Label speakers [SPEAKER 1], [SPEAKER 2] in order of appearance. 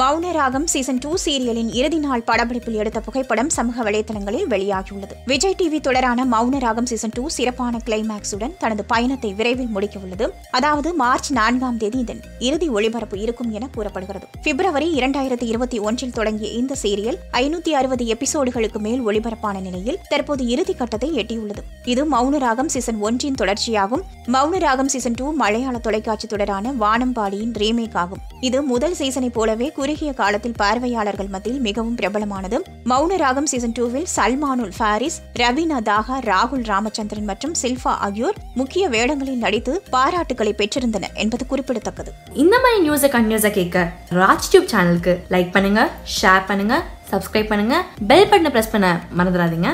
[SPEAKER 1] Mouna Ragam season two சீரியலின் இறுதி நாள் படப்பிடிப்பில் எடுத்த புகைப்படம் சமூக வலைதளங்களில் வெளியாகியுள்ளது. விஜய் டிவி தொடரான மௌனராகம் சீசன் டூ சிறப்பான கிளைமேக்ஸுடன் தனது பயணத்தை விரைவில் முடிக்க உள்ளது அதாவது மார்ச் நான்காம் தேதி இதன் இறுதி ஒளிபரப்பு இருக்கும் என கூறப்படுகிறது. பிப்ரவரி இரண்டாயிரத்தி இருபத்தி ஒன்றில் தொடங்கிய இந்த சீரியல் ஐநூத்தி அறுபது எபிசோடுகளுக்கு மேல் ஒளிபரப்பான நிலையில் தற்போது இறுதி கட்டத்தை எட்டியுள்ளது. இது மௌனராகம் சீசன் ஒன்றின் தொடர்ச்சியாகும். மௌனராகம் சீசன் டூ மலையாள தொலைக்காட்சி தொடரான வானம்பாடியின் ரீமேக் ஆகும் இது முதல் சீசனை போலவே குறுகிய காலத்தில் பார்வையாளர்கள் மத்தியில் மிகவும் பிரபலமானது மௌன ராகம் சீசன் டூவில் சல்மானுல் ஃபாரிஸ் ரவீனா தாகா ராகுல் ராமச்சந்திரன் மற்றும் சில்ஃபா ஆகியோர் முக்கிய வேடங்களில் நடித்து பாராட்டுகளை பெற்றிருந்தனர் என்பது குறிப்பிடத்தக்கது.
[SPEAKER 2] இந்த மாதிரி நியூஸை கண்டினியூஸாக கேட்க ராஜ் டியூப் சேனலுக்கு லைக் பண்ணுங்க ஷேர் பண்ணுங்க சப்ஸ்கிரைப் பண்ணுங்க பெல் பட்டனை பிரஸ் பண்ண மறந்துடாதீங்க.